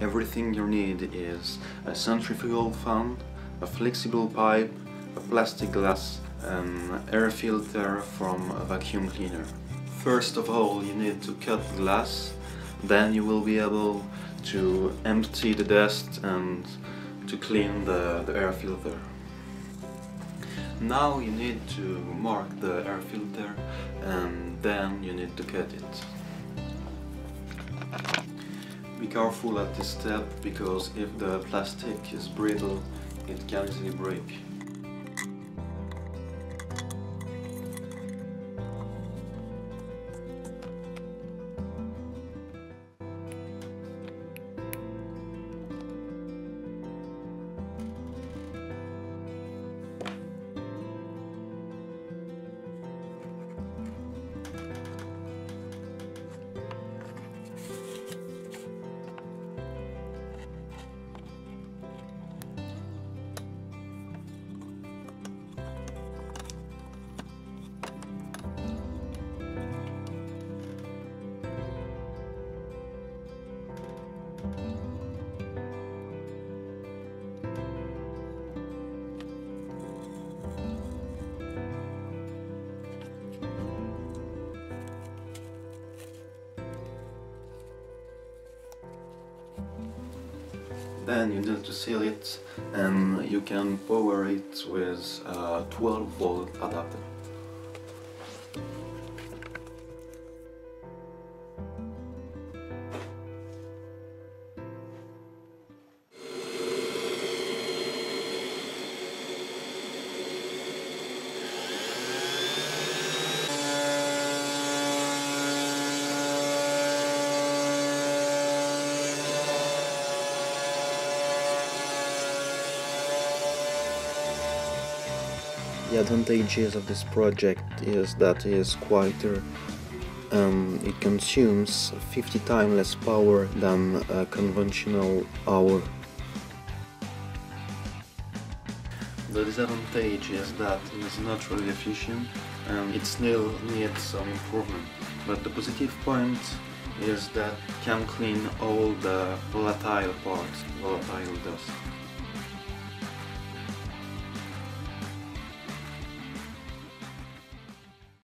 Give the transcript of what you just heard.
Everything you need is a centrifugal fan, a flexible pipe, a plastic glass, an air filter from a vacuum cleaner. First of all you need to cut the glass, then you will be able to empty the dust and to clean the, the air filter. Now you need to mark the air filter and then you need to cut it. Be careful at this step because if the plastic is brittle it can easily break. Then you need to seal it and you can power it with a 12 volt adapter. The advantages of this project is that it is quieter, um, it consumes 50 times less power than a conventional hour. The disadvantage is that it is not really efficient and it still needs some improvement. But the positive point is that it can clean all the volatile parts, volatile dust.